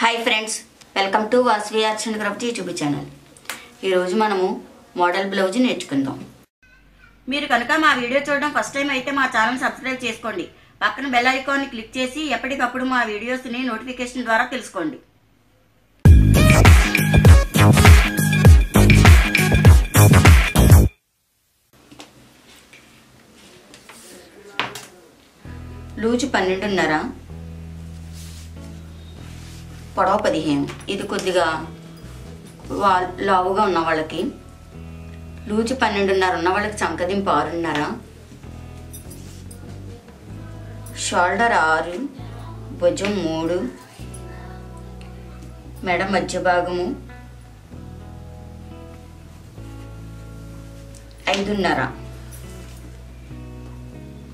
Hi friends welcome to Vasavi arts and craft YouTube channel ఈరోజు మనము model blouse నేర్చుకుందాం. మీరు కనుక మా వీడియో చూడడం ఫస్ట్ టైం అయితే మా ఛానల్ సబ్స్క్రైబ్ చేసుకోండి. పక్కన బెల్ ఐకాన్ని క్లిక్ చేసి ఎప్పటికప్పుడు మా వీడియోస్ని నోటిఫికేషన్ ద్వారా తెలుసుకోండి. లూజు పన్నెండున్నర. పొడవ పదిహేను. ఇది కొద్దిగా వా లావుగా ఉన్న వాళ్ళకి. లూజు పన్నెండున్నర ఉన్న వాళ్ళకి చంకదింపు ఆరున్నర. షోల్డర్ ఆరు. భుజం మూడు. మెడ మధ్య భాగము ఐదున్నర.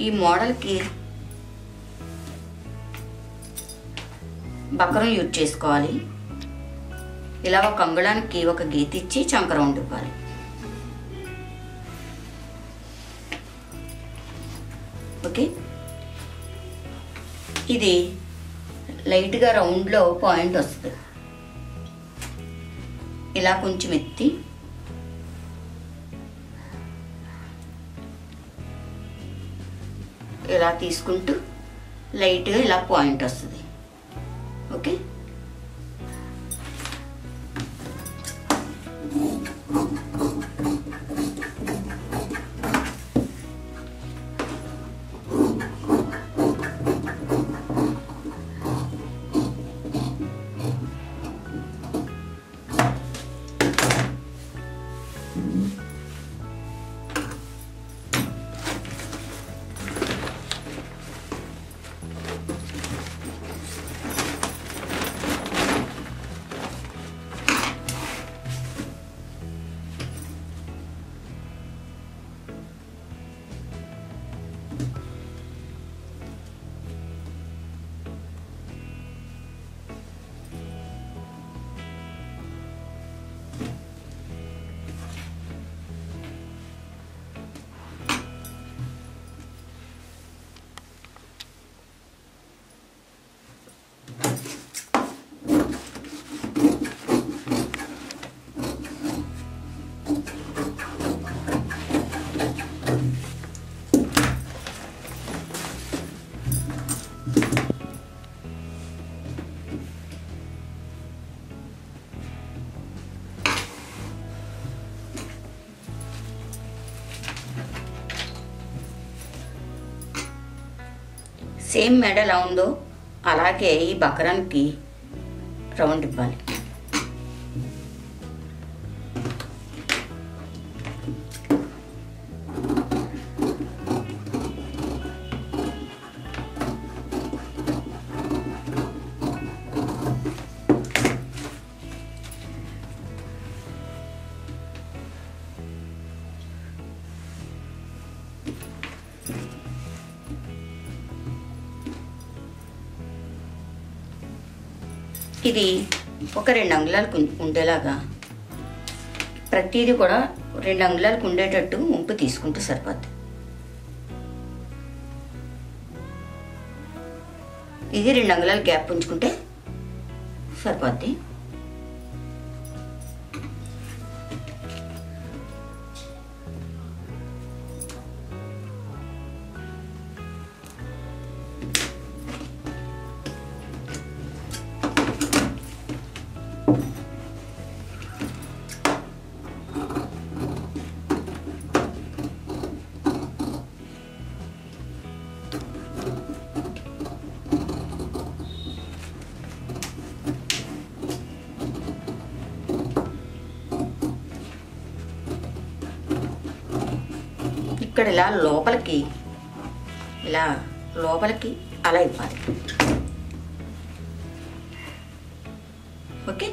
ఈ మోడల్కి బకరం యూజ్ చేసుకోవాలి. ఇలా ఒక అంగుళానికి ఒక గీత ఇచ్చి చంక రౌండ్ ఇవ్వాలి ఓకే? ఇది లైట్గా రౌండ్లో పాయింట్ వస్తుంది. ఇలా కొంచెం ఎత్తి. ఇలా తీసుకుంటూ లైట్గా ఇలా పాయింట్ వస్తుంది. ఓకే సేమ్ మెడ ఎలా ఉందో అలాగే ఈ బకరానికి రౌండ్ ఇవ్వాలి. ఇది ఒక రెండు అంగుళాలకు ఉండేలాగా. ప్రతిదీ కూడా రెండు అంగుళాలకు ఉండేటట్టు ఉంపు తీసుకుంటే సరిపోద్ది. ఇది రెండు అంగుళాలు గ్యాప్ ఉంచుకుంటే సరిపోద్ది. ఇక్కడ ఇలా లోపలికి ఇలా లోపలికి అలా ఇవ్వాలి. ఓకే?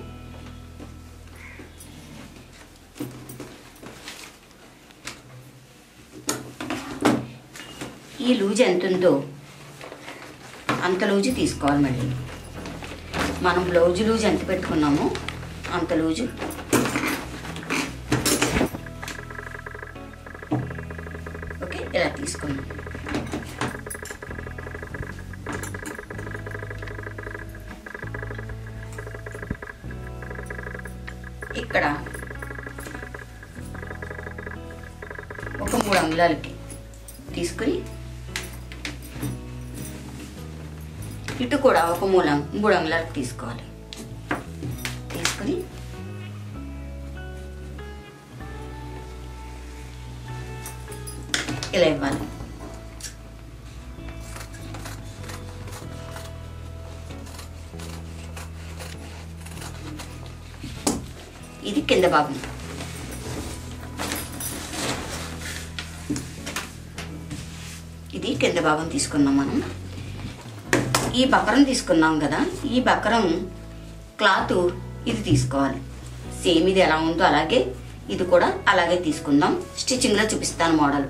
ఈ లూజ్ ఎంత ఉందో అంత లూజు తీసుకోవాలి మళ్ళీ. మనం బ్లౌజ్ లూజ్ ఎంత పెట్టుకున్నామో అంత లూజు ఒక మూడు అంగుళాలకి తీసుకుని ఇటు కూడా ఒక మూల మూడు అంగుళాలకు తీసుకోవాలి తీసుకుని ఇలా ఇవ్వాలి ఇది కింద భాగం కింద భాగం తీసుకున్నాం మనం. ఈ బకరం తీసుకున్నాం కదా ఈ బకరం క్లాత్ ఇది తీసుకోవాలి. సేమ్ ఇది ఎలా ఉందో అలాగే ఇది కూడా అలాగే తీసుకుందాం. స్టిచ్చింగ్లో చూపిస్తాను మోడల్.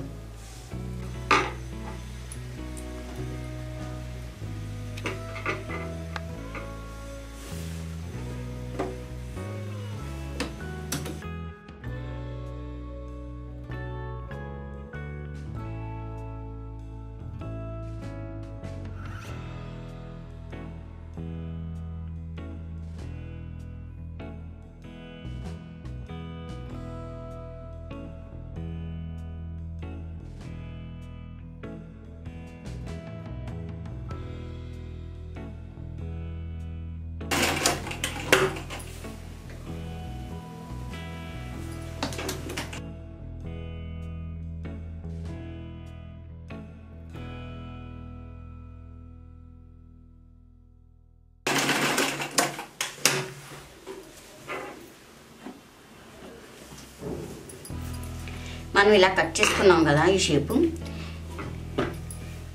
మనం ఇలా కట్ చేసుకున్నాం కదా ఈ షేపు.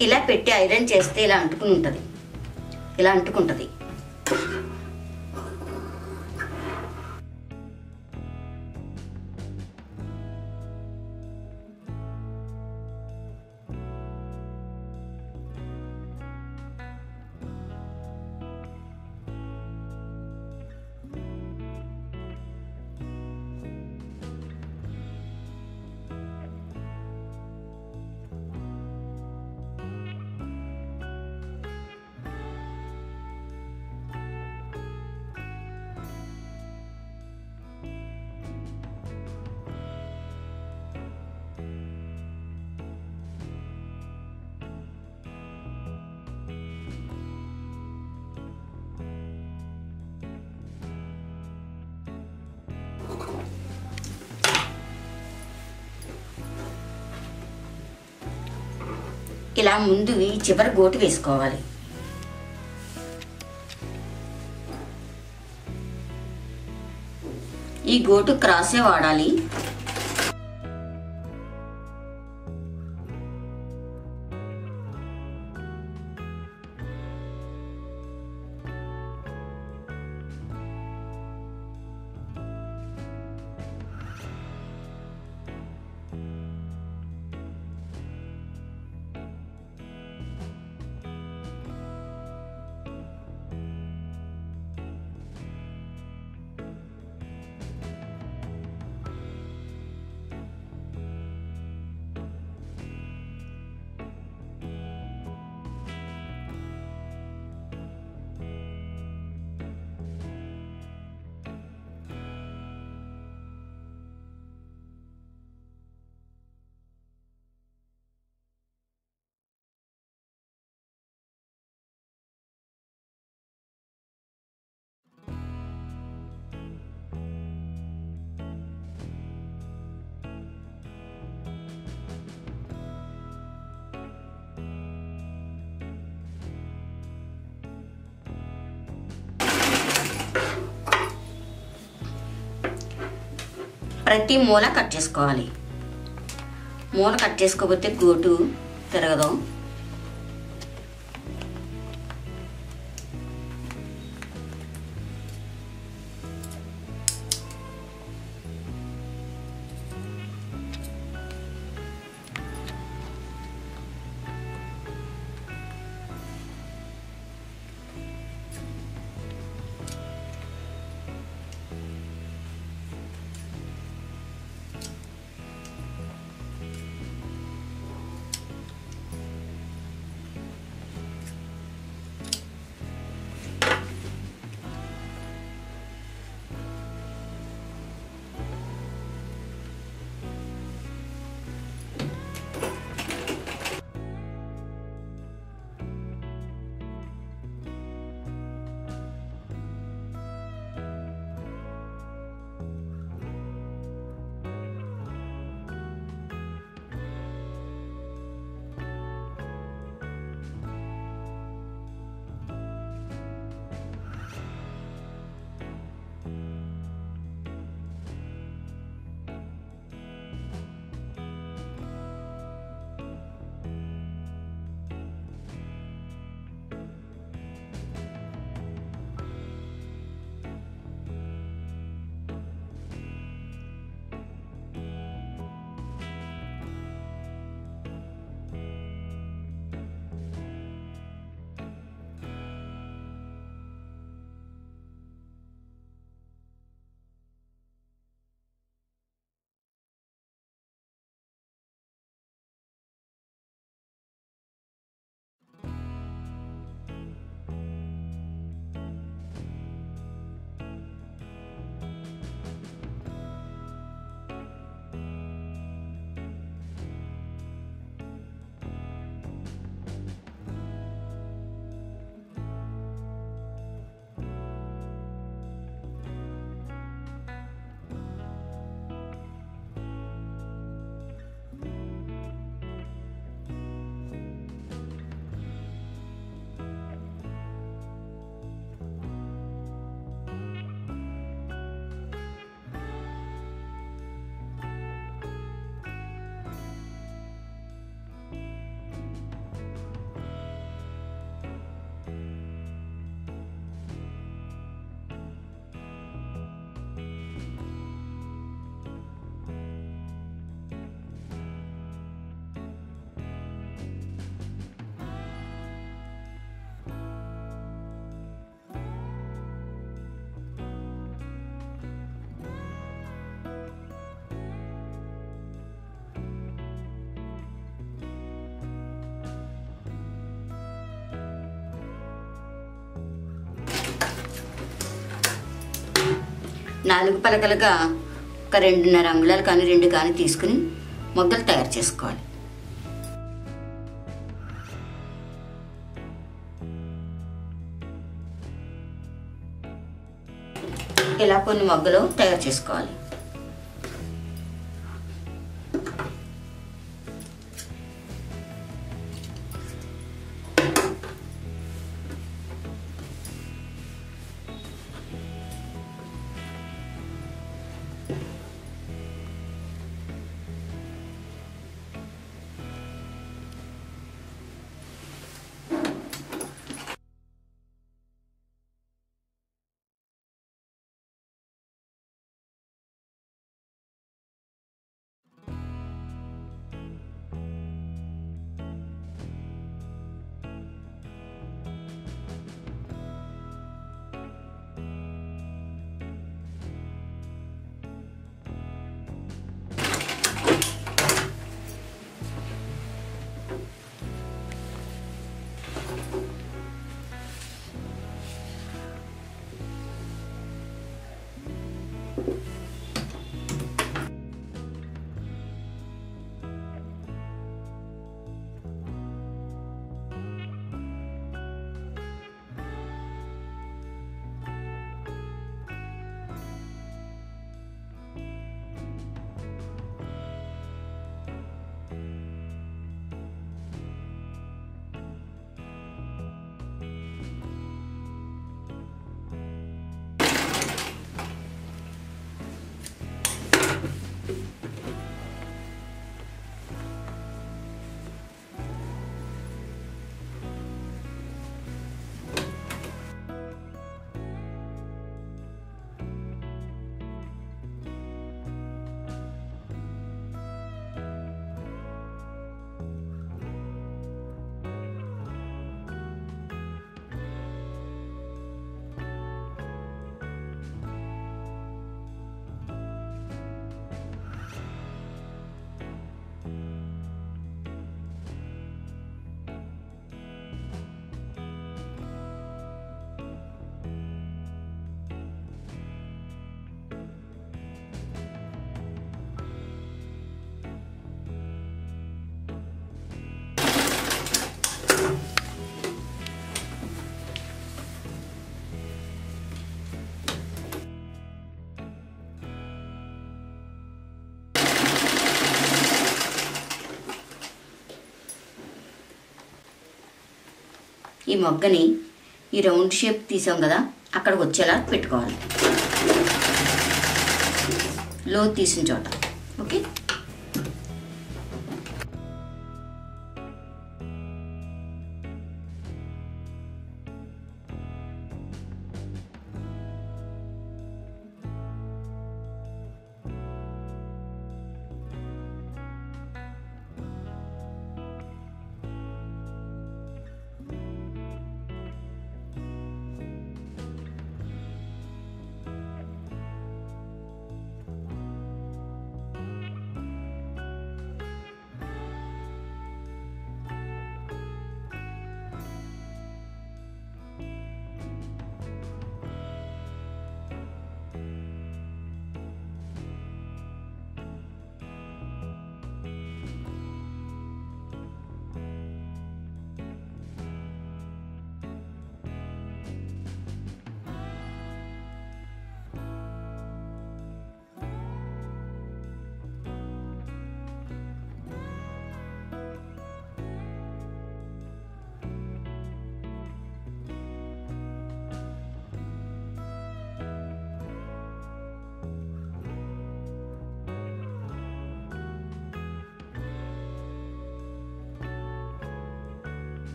ఇలా పెట్టి ఐరన్ చేస్తే ఇలా అంటుకుని ఉంటుంది. ఇలా అంటుకుంటుంది. ఇలా ముందు ఈ చివరి గోటు వేసుకోవాలి. ఈ గోటు క్రాసే వాడాలి. ప్రతి మూల కట్ చేసుకోవాలి. మూల కట్ చేసుకోకపోతే గోటు తిరగదు. నాలుగు పలకలుగా ఒక రెండున్నర అంగుళాలు కానీ రెండు కానీ తీసుకుని మొగ్గలు తయారు చేసుకోవాలి. ఇలా కొన్ని మొగ్గలు తయారు చేసుకోవాలి. ఈ మొగ్గని ఈ రౌండ్ షేప్ తీసాం కదా అక్కడికి వచ్చేలా పెట్టుకోవాలి. లో తీసిన చోట.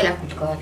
el actual.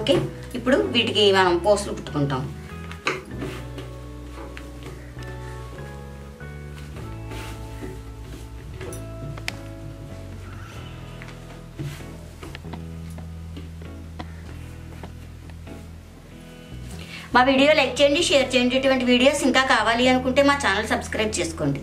ఓకే? ఇప్పుడు వీటికి మనం పోస్టులు పుట్టుకుంటాం మా వీడియో లైక్ చేయండి షేర్ చేయండి. ఇటువంటి వీడియోస్ ఇంకా కావాలి అనుకుంటే మా ఛానల్ సబ్స్క్రైబ్ చేసుకోండి.